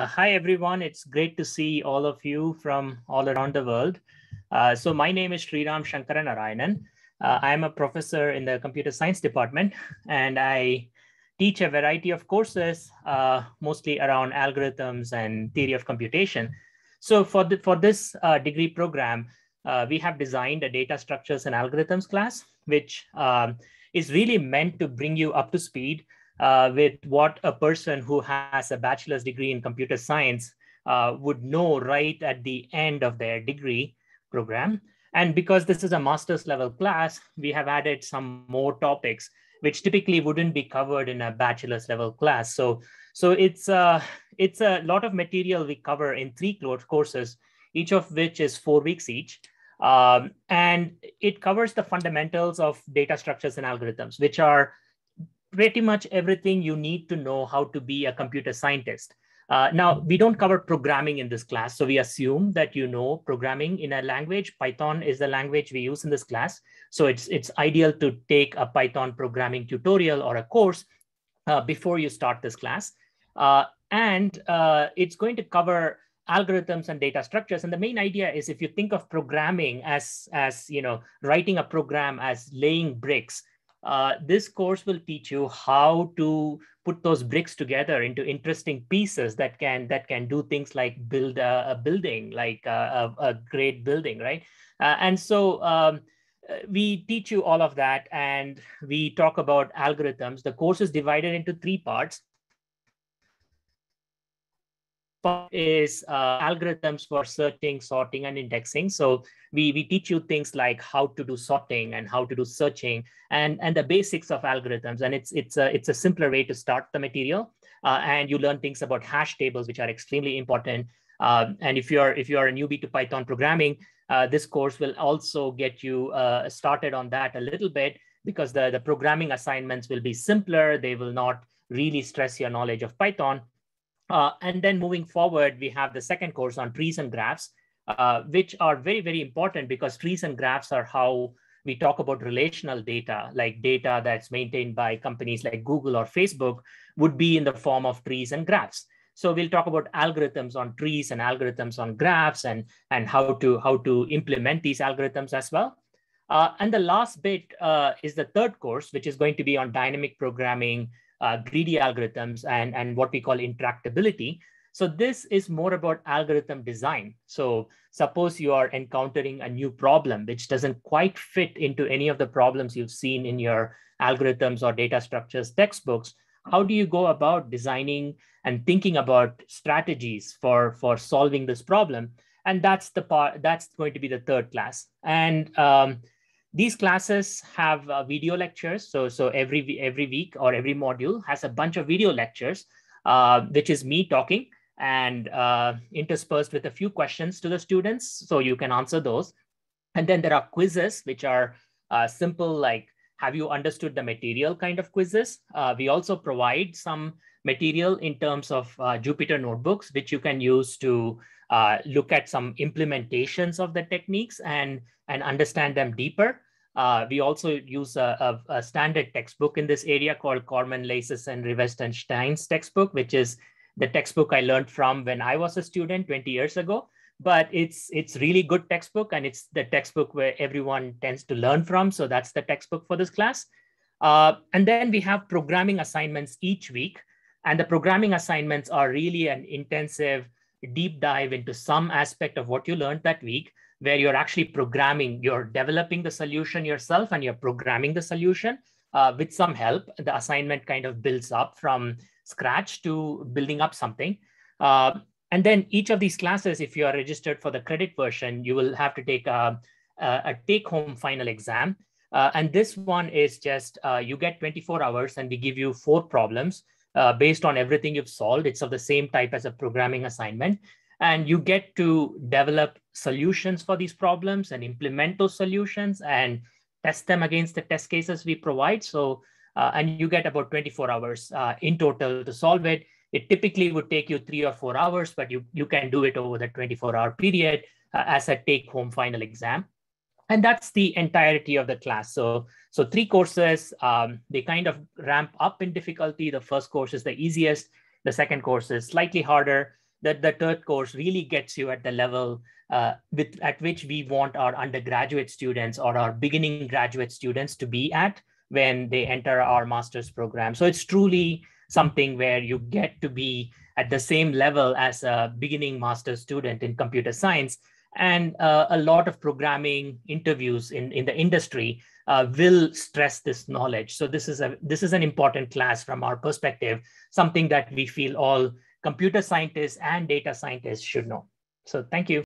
Uh, hi, everyone. It's great to see all of you from all around the world. Uh, so my name is Sriram Sankaranarayanan. Uh, I'm a professor in the computer science department, and I teach a variety of courses, uh, mostly around algorithms and theory of computation. So for, the, for this uh, degree program, uh, we have designed a data structures and algorithms class, which um, is really meant to bring you up to speed uh, with what a person who has a bachelor's degree in computer science uh, would know right at the end of their degree program. And because this is a master's level class, we have added some more topics which typically wouldn't be covered in a bachelor's level class. So, so it's, uh, it's a lot of material we cover in three courses, each of which is four weeks each. Um, and it covers the fundamentals of data structures and algorithms, which are pretty much everything you need to know how to be a computer scientist. Uh, now, we don't cover programming in this class, so we assume that you know programming in a language. Python is the language we use in this class. So it's, it's ideal to take a Python programming tutorial or a course uh, before you start this class. Uh, and uh, it's going to cover algorithms and data structures. And the main idea is if you think of programming as, as you know, writing a program as laying bricks, uh, this course will teach you how to put those bricks together into interesting pieces that can that can do things like build a, a building, like a, a, great building, right? Uh, and so um, uh, we teach you all of that, and we talk about algorithms. The course is divided into three parts is uh, algorithms for searching, sorting, and indexing. So we, we teach you things like how to do sorting and how to do searching and, and the basics of algorithms. And it's, it's, a, it's a simpler way to start the material. Uh, and you learn things about hash tables, which are extremely important. Uh, and if you're, if you're a newbie to Python programming, uh, this course will also get you uh, started on that a little bit because the, the programming assignments will be simpler. They will not really stress your knowledge of Python. Uh, and then moving forward, we have the second course on trees and graphs, uh, which are very, very important because trees and graphs are how we talk about relational data, like data that's maintained by companies like Google or Facebook would be in the form of trees and graphs. So we'll talk about algorithms on trees and algorithms on graphs and, and how, to, how to implement these algorithms as well. Uh, and the last bit uh, is the third course, which is going to be on dynamic programming, uh, greedy algorithms and, and what we call intractability. So this is more about algorithm design. So suppose you are encountering a new problem which doesn't quite fit into any of the problems you've seen in your algorithms or data structures textbooks. How do you go about designing and thinking about strategies for, for solving this problem? And that's the part that's going to be the third class. And um, these classes have uh, video lectures. So, so every, every week or every module has a bunch of video lectures, uh, which is me talking and uh, interspersed with a few questions to the students. So you can answer those. And then there are quizzes, which are uh, simple, like have you understood the material kind of quizzes. Uh, we also provide some material in terms of uh, Jupyter notebooks, which you can use to look at some implementations of the techniques and, and understand them deeper. Uh, we also use a, a, a, standard textbook in this area called Cormen Leiserson, and Rivest and Stein's textbook, which is the textbook I learned from when I was a student 20 years ago. But it's it's really good textbook, and it's the textbook where everyone tends to learn from. So that's the textbook for this class. Uh, and then we have programming assignments each week, and the programming assignments are really an intensive deep dive into some aspect of what you learned that week where you're actually programming, you're developing the solution yourself and you're programming the solution uh, with some help. The assignment kind of builds up from scratch to building up something. Uh, and then each of these classes, if you are registered for the credit version, you will have to take a, a take home final exam. Uh, and this one is just uh, you get 24 hours and we give you four problems uh, based on everything you've solved. It's of the same type as a programming assignment and you get to develop solutions for these problems and implement those solutions and test them against the test cases we provide. So, uh, and you get about 24 hours uh, in total to solve it. It typically would take you three or four hours, but you, you can do it over the 24 hour period uh, as a take home final exam. And that's the entirety of the class. So, so three courses, um, they kind of ramp up in difficulty. The first course is the easiest. The second course is slightly harder that the third course really gets you at the level uh, with, at which we want our undergraduate students or our beginning graduate students to be at when they enter our master's program. So it's truly something where you get to be at the same level as a beginning master's student in computer science. And uh, a lot of programming interviews in, in the industry uh, will stress this knowledge. So this is a this is an important class from our perspective, something that we feel all computer scientists and data scientists should know. So thank you.